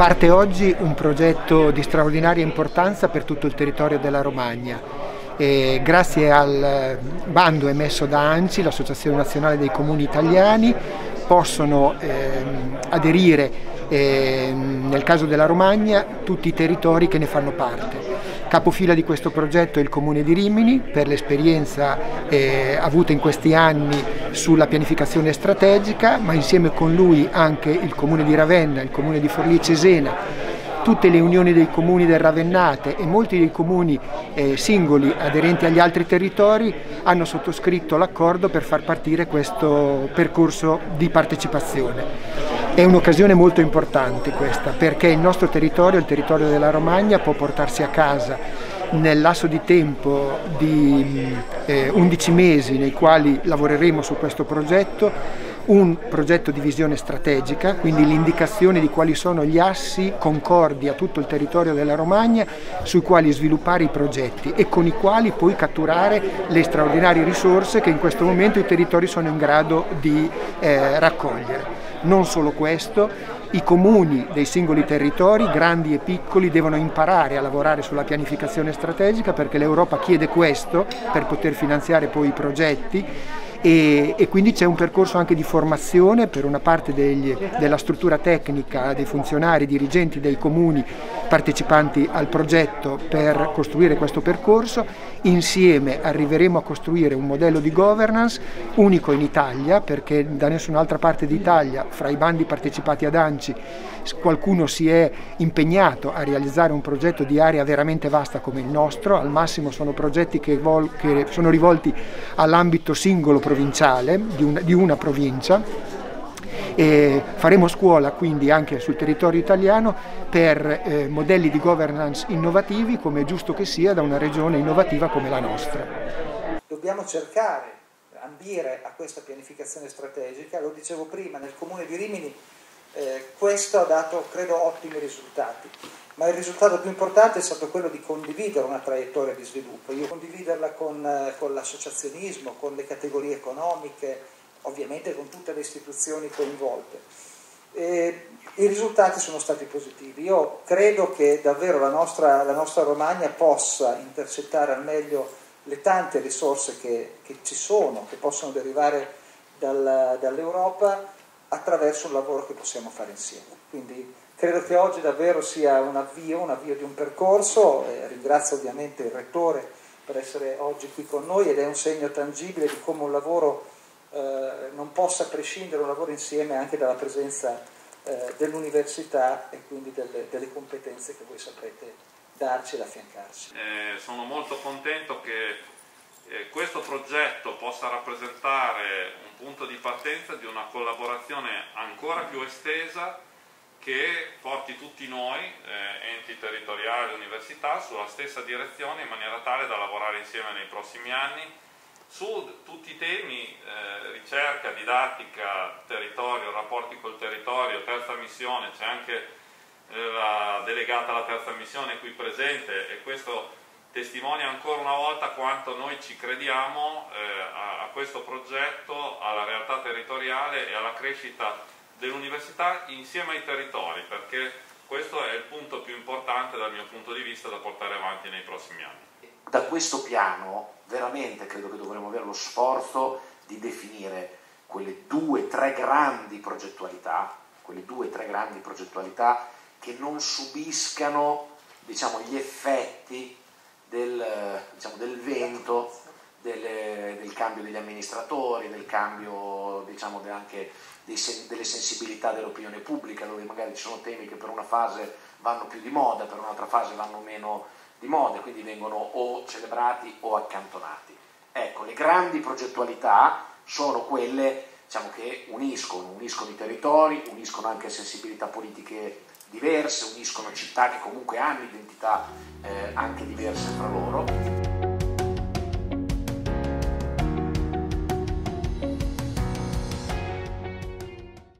Parte oggi un progetto di straordinaria importanza per tutto il territorio della Romagna. E grazie al bando emesso da ANCI, l'Associazione Nazionale dei Comuni Italiani, possono eh, aderire eh, nel caso della Romagna tutti i territori che ne fanno parte. Capofila di questo progetto è il Comune di Rimini per l'esperienza eh, avuta in questi anni sulla pianificazione strategica, ma insieme con lui anche il Comune di Ravenna, il Comune di Forlì Cesena, tutte le unioni dei comuni del Ravennate e molti dei comuni eh, singoli aderenti agli altri territori hanno sottoscritto l'accordo per far partire questo percorso di partecipazione. È un'occasione molto importante questa perché il nostro territorio, il territorio della Romagna, può portarsi a casa nel lasso di tempo di eh, 11 mesi nei quali lavoreremo su questo progetto un progetto di visione strategica, quindi l'indicazione di quali sono gli assi concordi a tutto il territorio della Romagna sui quali sviluppare i progetti e con i quali poi catturare le straordinarie risorse che in questo momento i territori sono in grado di eh, raccogliere. Non solo questo, i comuni dei singoli territori, grandi e piccoli, devono imparare a lavorare sulla pianificazione strategica perché l'Europa chiede questo per poter finanziare poi i progetti e, e quindi c'è un percorso anche di formazione per una parte degli, della struttura tecnica, dei funzionari, dirigenti dei comuni partecipanti al progetto per costruire questo percorso. Insieme arriveremo a costruire un modello di governance unico in Italia perché da nessun'altra parte d'Italia, fra i bandi partecipati ad ANCI, qualcuno si è impegnato a realizzare un progetto di area veramente vasta come il nostro, al massimo sono progetti che, che sono rivolti all'ambito singolo provinciale di una, di una provincia e faremo scuola quindi anche sul territorio italiano per eh, modelli di governance innovativi come è giusto che sia da una regione innovativa come la nostra. Dobbiamo cercare, ambire a questa pianificazione strategica, lo dicevo prima, nel comune di Rimini eh, questo ha dato credo ottimi risultati. Ma il risultato più importante è stato quello di condividere una traiettoria di sviluppo, io condividerla con, eh, con l'associazionismo, con le categorie economiche, ovviamente con tutte le istituzioni coinvolte. E I risultati sono stati positivi. Io credo che davvero la nostra, la nostra Romagna possa intercettare al meglio le tante risorse che, che ci sono, che possono derivare dal, dall'Europa attraverso il lavoro che possiamo fare insieme. Quindi credo che oggi davvero sia un avvio, un avvio di un percorso, eh, ringrazio ovviamente il Rettore per essere oggi qui con noi ed è un segno tangibile di come un lavoro eh, non possa prescindere, un lavoro insieme anche dalla presenza eh, dell'università e quindi delle, delle, competenze che voi saprete darci ed affiancarci. Eh, sono molto contento che eh, questo progetto possa rappresentare un punto di partenza di una collaborazione ancora più estesa che porti tutti noi, eh, enti territoriali, università, sulla stessa direzione in maniera tale da lavorare insieme nei prossimi anni su tutti i temi, eh, ricerca, didattica, territorio, rapporti col territorio, terza missione, c'è anche eh, la delegata alla terza missione qui presente e questo testimonia ancora una volta quanto noi ci crediamo eh, a, a questo progetto, alla realtà territoriale e alla crescita dell'università insieme ai territori, perché questo è il punto più importante dal mio punto di vista da portare avanti nei prossimi anni. Da questo piano veramente credo che dovremo avere lo sforzo di definire quelle due, tre grandi progettualità, quelle due, tre grandi progettualità che non subiscano diciamo, gli effetti del, diciamo, del vento, delle, del cambio degli amministratori, del cambio diciamo, anche dei, delle sensibilità dell'opinione pubblica, dove magari ci sono temi che per una fase vanno più di moda, per un'altra fase vanno meno di moda, quindi vengono o celebrati o accantonati. Ecco, le grandi progettualità sono quelle diciamo, che uniscono, uniscono i territori, uniscono anche sensibilità politiche diverse, uniscono città che comunque hanno identità eh, anche diverse fra loro.